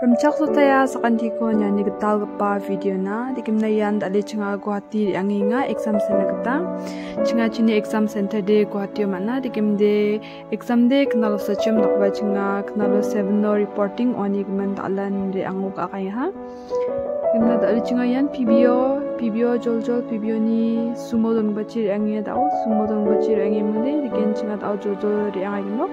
ramchak so taya sakanti ko nya ni gital gpa video na dikim na yan dali chinga guati yang inga exam center gata chinga chini exam center de guati ma na dikim de exam de knalo sachim dokwa chinga knalo seven no reporting on igment alan re angu ka kai ha dimna dali chinga yan pbo pbo jol jol pbo ni sumo dong bachir angi dao sumo dong bachir angi mde dikin chinga dao jol jol re angi no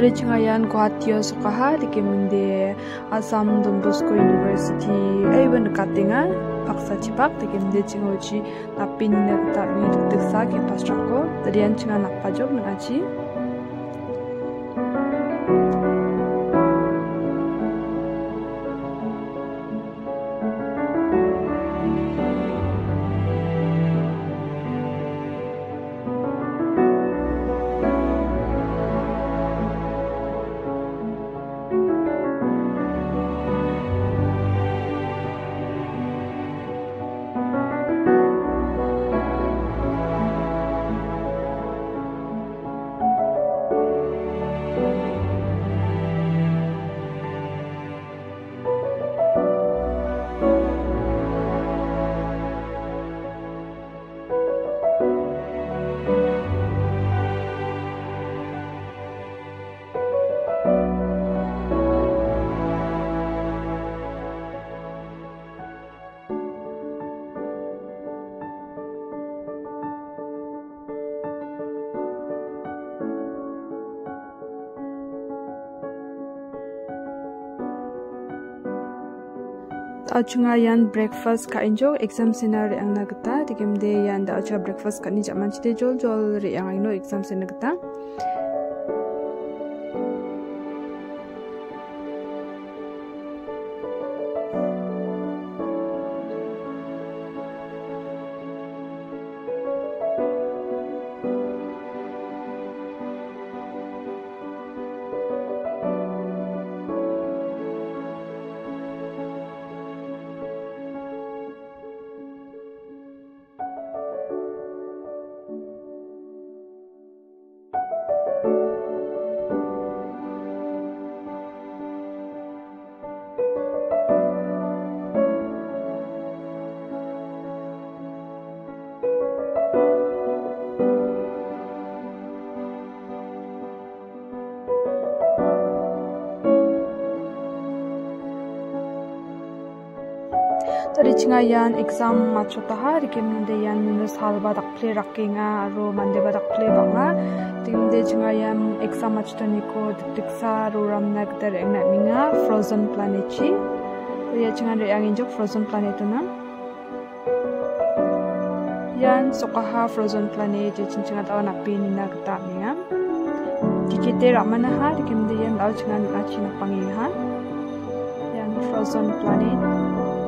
Ori chingayan Guwahati sukaha dike munde Assam Don Bosco University. Ayban katinga paksa chipak dike munde chingochi napi nina kita ngi diksa ke pastrako darian chinga nakpajok nangachi Achunga yan breakfast ka injo exam center ang nagta. Digim de yan da acha breakfast ka ni jaman chite jol jol re yang ino exam nagta Tadi chinga yan exam macho taha rikim nande yan minus halba dak play rakinga aro mande ba dak banga. Timde chinga yan exam macho tani ko diksa ro ram nak dar minga frozen planet chi. Ya chinga re yang injok frozen planet na yan sokaha frozen planet je chinga tawa na pin na kata minga. Tikite ramana ha rikim de yan dau chinga na china pangi ha yan frozen planet